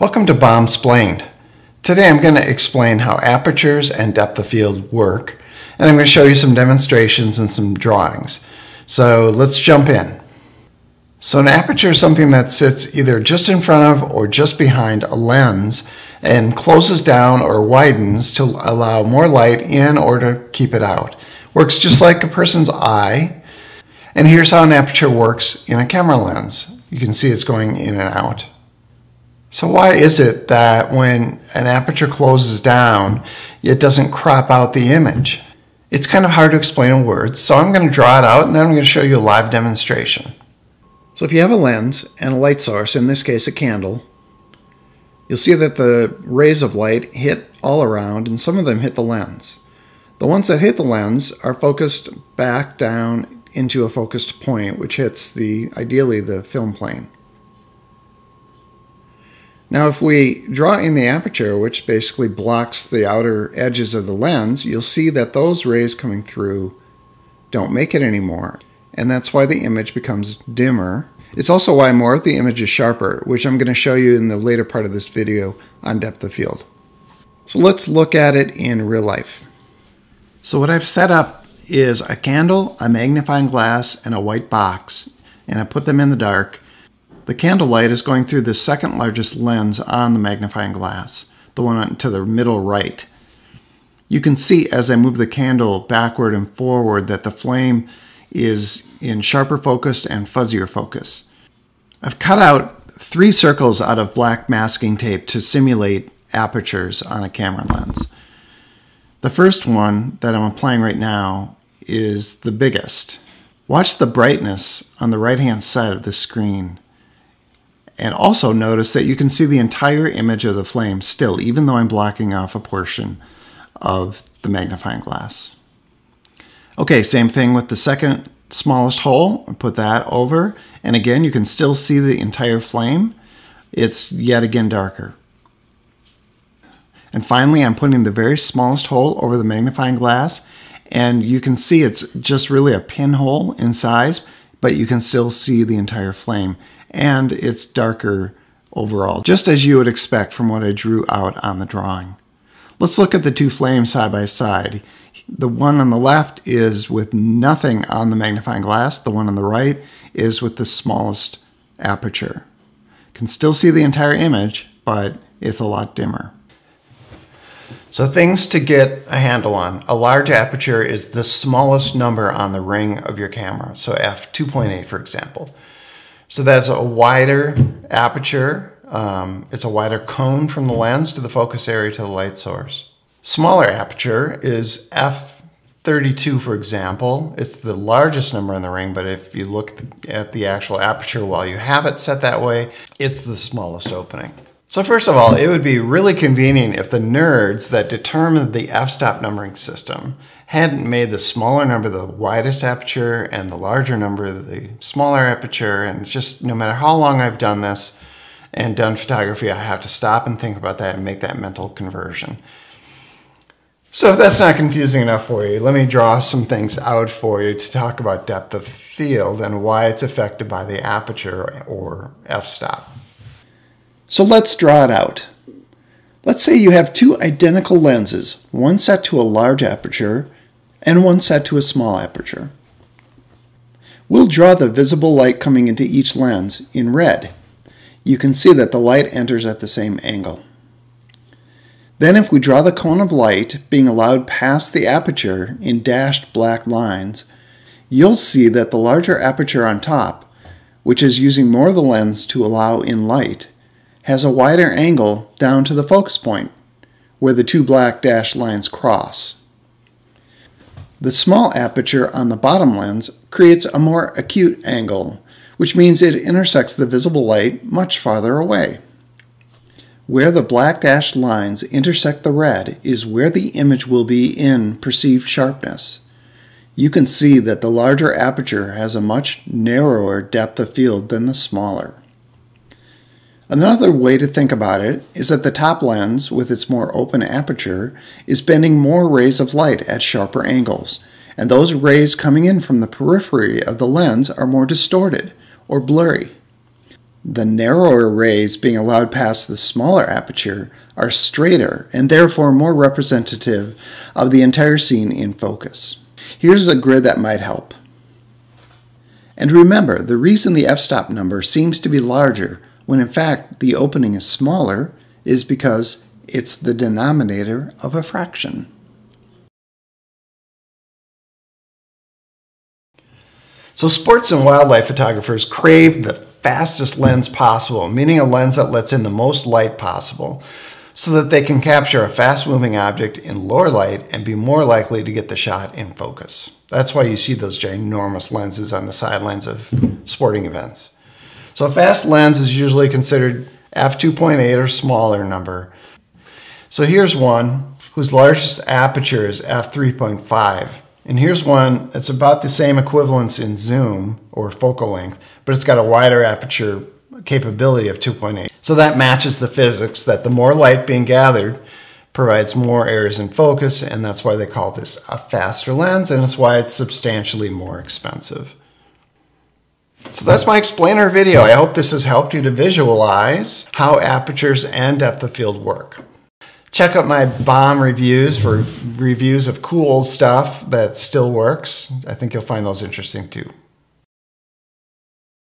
Welcome to Bombsplained. Today I'm going to explain how apertures and depth of field work, and I'm going to show you some demonstrations and some drawings. So let's jump in. So an aperture is something that sits either just in front of or just behind a lens and closes down or widens to allow more light in or to keep it out. Works just like a person's eye. And here's how an aperture works in a camera lens. You can see it's going in and out. So why is it that when an aperture closes down, it doesn't crop out the image? It's kind of hard to explain in words, so I'm going to draw it out and then I'm going to show you a live demonstration. So if you have a lens and a light source, in this case a candle, you'll see that the rays of light hit all around and some of them hit the lens. The ones that hit the lens are focused back down into a focused point, which hits the ideally the film plane. Now if we draw in the aperture, which basically blocks the outer edges of the lens, you'll see that those rays coming through don't make it anymore. And that's why the image becomes dimmer. It's also why more of the image is sharper, which I'm going to show you in the later part of this video on depth of field. So let's look at it in real life. So what I've set up is a candle, a magnifying glass, and a white box, and I put them in the dark the candle light is going through the second largest lens on the magnifying glass, the one to the middle right. You can see as I move the candle backward and forward that the flame is in sharper focus and fuzzier focus. I've cut out three circles out of black masking tape to simulate apertures on a camera lens. The first one that I'm applying right now is the biggest. Watch the brightness on the right hand side of the screen. And also notice that you can see the entire image of the flame still, even though I'm blocking off a portion of the magnifying glass. Okay, same thing with the second smallest hole. Put that over. And again, you can still see the entire flame. It's yet again darker. And finally, I'm putting the very smallest hole over the magnifying glass. And you can see it's just really a pinhole in size, but you can still see the entire flame and it's darker overall, just as you would expect from what I drew out on the drawing. Let's look at the two flames side by side. The one on the left is with nothing on the magnifying glass. The one on the right is with the smallest aperture. Can still see the entire image, but it's a lot dimmer. So things to get a handle on. A large aperture is the smallest number on the ring of your camera. So f2.8 for example. So that's a wider aperture. Um, it's a wider cone from the lens to the focus area to the light source. Smaller aperture is f32, for example. It's the largest number in the ring, but if you look at the actual aperture while you have it set that way, it's the smallest opening. So first of all, it would be really convenient if the nerds that determined the f-stop numbering system hadn't made the smaller number the widest aperture and the larger number the smaller aperture. And just no matter how long I've done this and done photography, I have to stop and think about that and make that mental conversion. So if that's not confusing enough for you, let me draw some things out for you to talk about depth of field and why it's affected by the aperture or f-stop. So let's draw it out. Let's say you have two identical lenses, one set to a large aperture and one set to a small aperture. We'll draw the visible light coming into each lens in red. You can see that the light enters at the same angle. Then if we draw the cone of light being allowed past the aperture in dashed black lines, you'll see that the larger aperture on top, which is using more of the lens to allow in light, has a wider angle down to the focus point, where the two black dashed lines cross. The small aperture on the bottom lens creates a more acute angle, which means it intersects the visible light much farther away. Where the black dashed lines intersect the red is where the image will be in perceived sharpness. You can see that the larger aperture has a much narrower depth of field than the smaller. Another way to think about it is that the top lens, with its more open aperture, is bending more rays of light at sharper angles, and those rays coming in from the periphery of the lens are more distorted or blurry. The narrower rays being allowed past the smaller aperture are straighter and therefore more representative of the entire scene in focus. Here's a grid that might help. And remember, the reason the f-stop number seems to be larger when in fact the opening is smaller is because it's the denominator of a fraction. So sports and wildlife photographers crave the fastest lens possible, meaning a lens that lets in the most light possible, so that they can capture a fast moving object in lower light and be more likely to get the shot in focus. That's why you see those ginormous lenses on the sidelines of sporting events. So a fast lens is usually considered f2.8 or smaller number. So here's one whose largest aperture is f3.5 and here's one that's about the same equivalence in zoom or focal length, but it's got a wider aperture capability of 2.8. So that matches the physics that the more light being gathered provides more areas in focus, and that's why they call this a faster lens, and it's why it's substantially more expensive. So that's my explainer video. I hope this has helped you to visualize how apertures and depth of field work. Check out my BOM reviews for reviews of cool stuff that still works. I think you'll find those interesting too.